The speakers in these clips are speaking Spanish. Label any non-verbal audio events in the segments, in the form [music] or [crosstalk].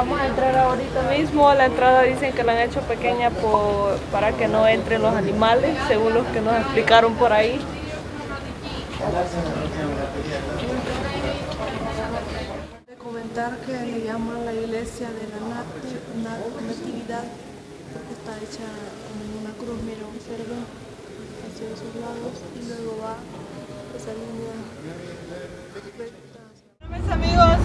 Vamos a entrar ahorita mismo. La entrada dicen que la han hecho pequeña por, para que no entren los animales, según los que nos explicaron por ahí. De comentar que le llaman la iglesia de la nat- nat- natividad porque está hecha como en una cruz, mira, observen hacia esos lados y luego va esa línea recta mis amigos,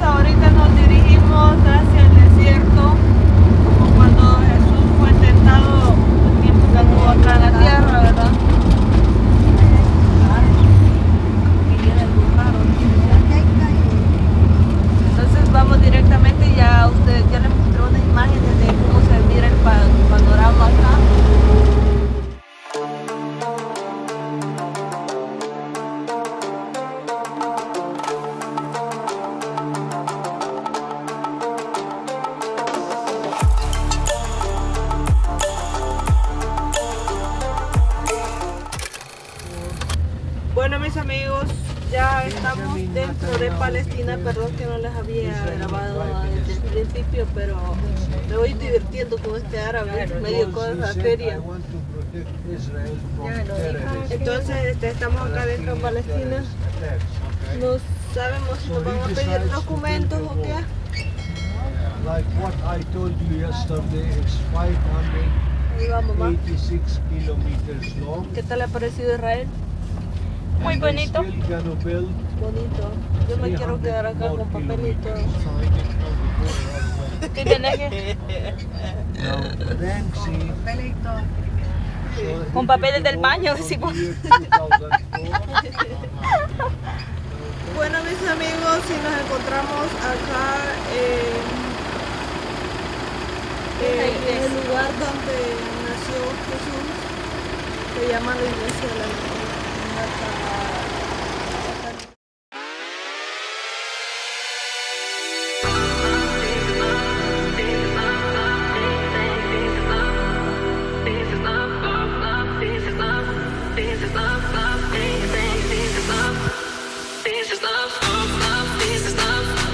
Palestina, perdón que no les había grabado desde el principio, pero me voy divirtiendo con este árabe, medio cosa seria. Entonces este, estamos acá dentro de Palestina, no sabemos si nos van a pedir documentos o qué. Like what I told you yesterday, it's 586 Ahí vamos, mamá. kilometers long. ¿Qué tal ha parecido Israel? Muy bonito. Bonito. Yo me quiero quedar acá 300 con before [laughs] ¿Qué [laughs] que? Now, Banksy, so Con papeles del baño, decimos. the year 2004. Bueno mis amigos, si nos encontramos acá en, en el lugar donde nació Jesús, se llama la iglesia de la.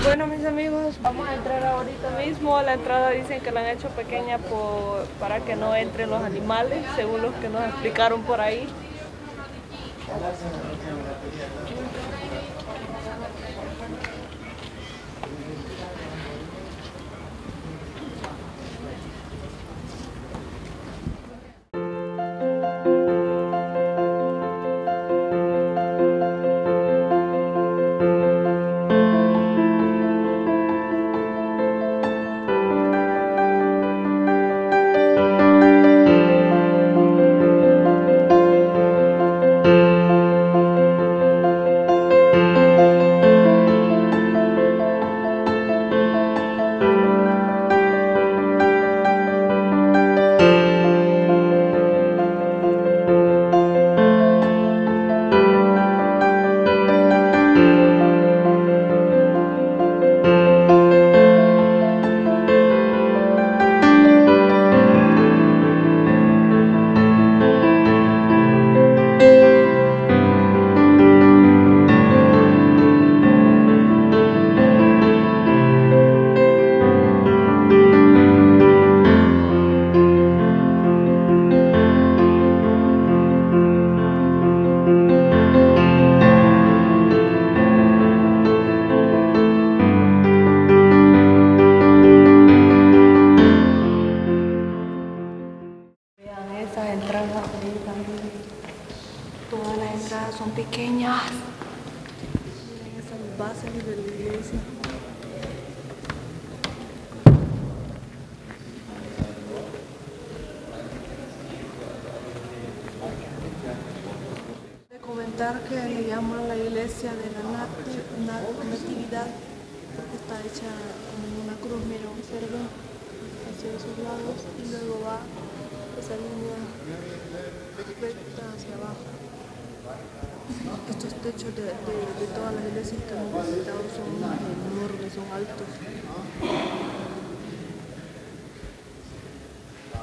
Bueno mis amigos, vamos a entrar ahorita mismo. La entrada dicen que la han hecho pequeña por, para que no entren los animales, según los que nos explicaron por ahí. Alexander. Esas entradas también. Todas las entradas son pequeñas. Miren esas bases de la iglesia. Comentar que le llaman la iglesia de la nat- nat- natividad porque está hecha como una cruz, mira, observen hacia esos lados y luego va esa línea recta hacia abajo. Estos techos de, de- de todas las iglesias que hemos visitado son enormes, son altos.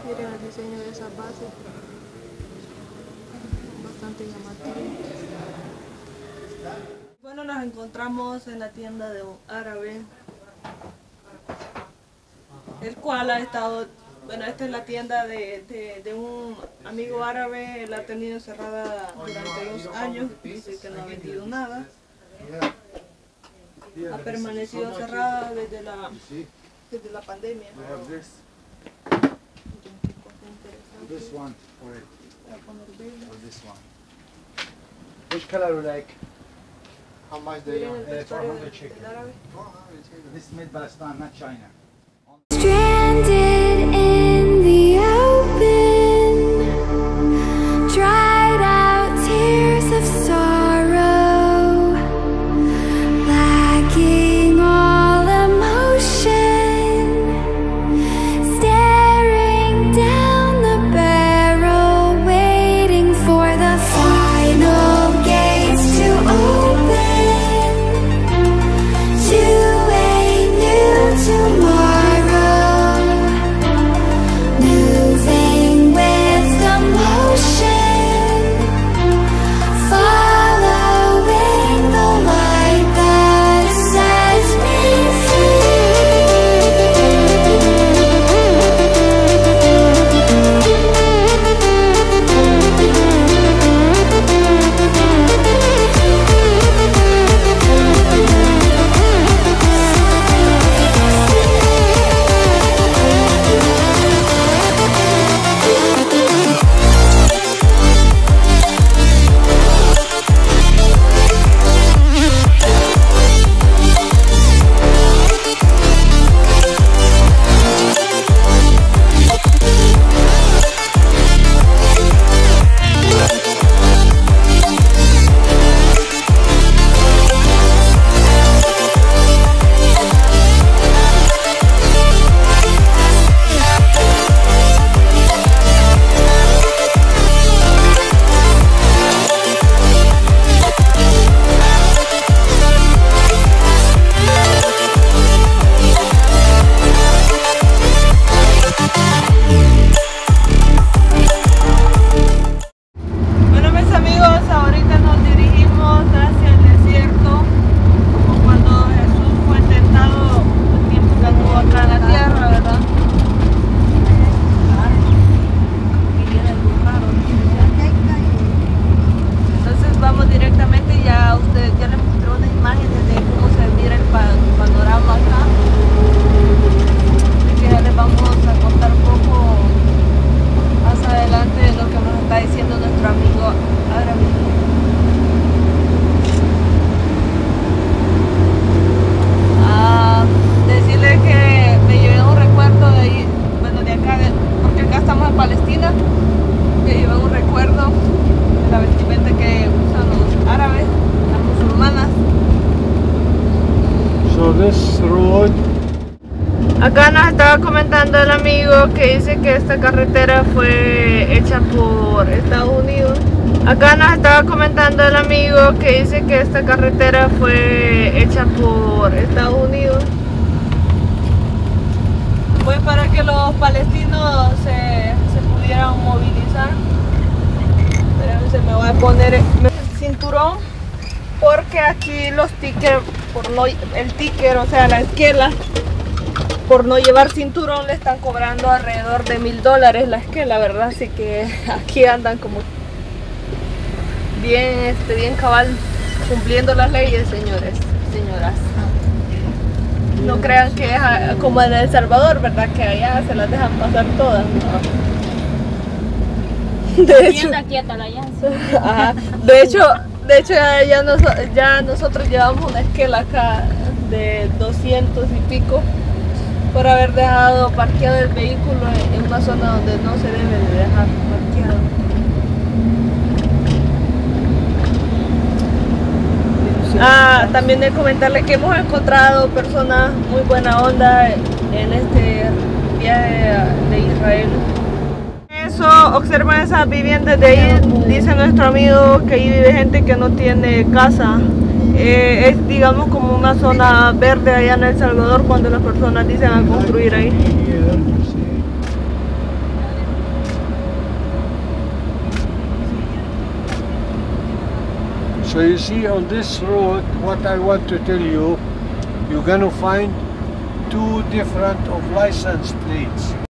Miren el diseño de esa base. Bastante llamativo. Bueno, nos encontramos en la tienda de un árabe. el cual ha estado, bueno, esta es la tienda de, de, de un amigo árabe, la ha tenido cerrada durante dos años, dice que no ha vendido nada. Ha permanecido cerrada desde la, desde la pandemia. We have this, this one, or, or this one. Which color you like? How much they are? el Uh, vestuario 400 del- chicken. This is made Palestine, not China. This road Acá nos estaba comentando el amigo que dice que esta carretera fue hecha por Estados Unidos. Acá nos estaba comentando el amigo que dice que esta carretera fue hecha por Estados Unidos. Fue para que los palestinos se, se pudieran movilizar. Espérense, me voy a poner el cinturón porque aquí los tickets, por no, el ticket, o sea, la esquela, por no llevar cinturón le están cobrando alrededor de mil dólares la esquela, ¿verdad? Así que [laughs] aquí andan como bien, este, bien cabal, cumpliendo las leyes, señores, señoras. No crean que es como en El Salvador, ¿verdad? Que allá se las dejan pasar todas. ¿no? Hecho. [laughs] Ajá. De hecho, de hecho ya, ya noso- ya nosotros llevamos una esquela acá de 200 y pico por haber dejado parqueado el vehículo en, en una zona donde no se debe de dejar parqueado. Ah, también de comentarle que hemos encontrado personas muy buena onda en este viaje de Israel. Eso, observan esas viviendas de ahí, dice nuestro amigo que ahí vive gente que no tiene casa. Eh, es digamos como una zona verde allá en El Salvador cuando las personas dicen a construir ahí. So you see on this road, what I want to tell you, you're gonna find two different of license plates.